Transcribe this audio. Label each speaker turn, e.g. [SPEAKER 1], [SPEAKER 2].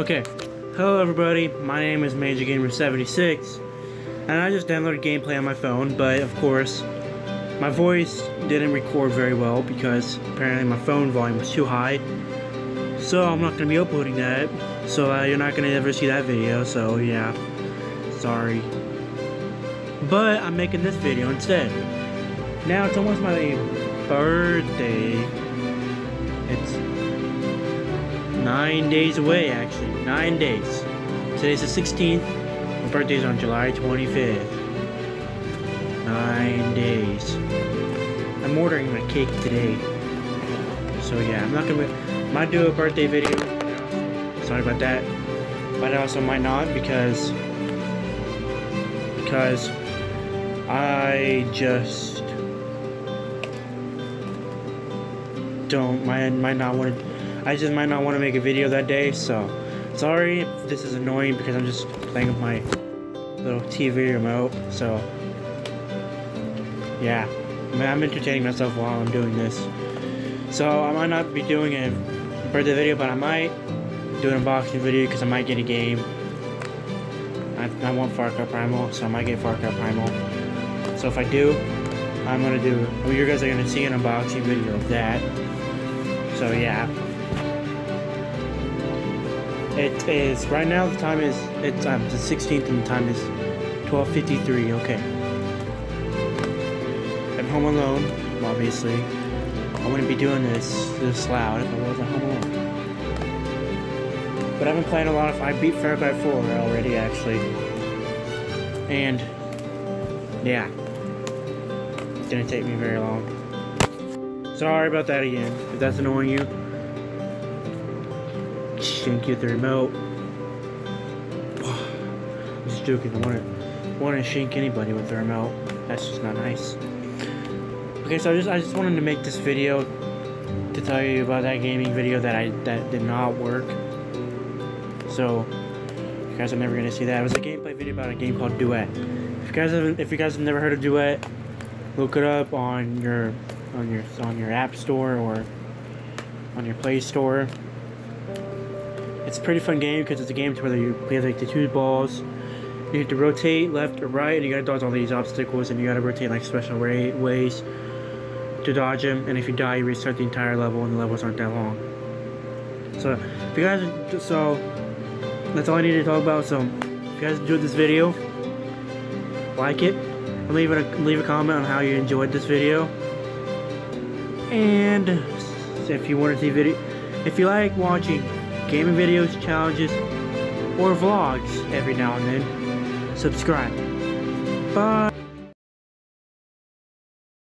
[SPEAKER 1] Okay, hello everybody, my name is Major Gamer 76 and I just downloaded gameplay on my phone, but of course, my voice didn't record very well because apparently my phone volume was too high. So I'm not going to be uploading that, so uh, you're not going to ever see that video, so yeah, sorry. But I'm making this video instead. Now it's almost my birthday. It's nine days away, actually. Nine days. Today's the 16th. My birthday's on July 25th. Nine days. I'm ordering my cake today. So yeah, I'm not gonna. Might do a birthday video. Sorry about that. But I also might not because because I just don't might might not want to I just might not want to make a video that day so sorry if this is annoying because I'm just playing with my little TV remote so yeah. I mean, I'm entertaining myself while I'm doing this. So I might not be doing a birthday video but I might do an unboxing video because I might get a game. I, I want Far Cry Primal so I might get Far Cry Primal. So if I do I'm gonna do well you guys are gonna see an unboxing video of that. So yeah. It is right now the time is it's um the 16th and the time is 12:53. Okay. I'm home alone, obviously. I wouldn't be doing this this loud if I wasn't home alone. But I've been playing a lot of I beat Far Cry 4 already actually. And yeah. It didn't take me very long. Sorry about that again, if that's annoying you. With the remote. I'm just joking, I want to, want to shank anybody with the remote. That's just not nice. Okay, so I just I just wanted to make this video to tell you about that gaming video that I that did not work. So you guys are never gonna see that. It was a gameplay video about a game called Duet. If you guys have if you guys have never heard of Duet, look it up on your on your on your app store or on your play store it's a pretty fun game because it's a game to where you play like the two balls. You have to rotate left or right and you gotta dodge all these obstacles and you gotta rotate like special ways to dodge them and if you die you restart the entire level and the levels aren't that long. So if you guys so that's all I need to talk about. So if you guys enjoyed this video like it and leave a leave a comment on how you enjoyed this video. And if you want to see video, if you like watching gaming videos, challenges, or vlogs every now and then, subscribe. Bye.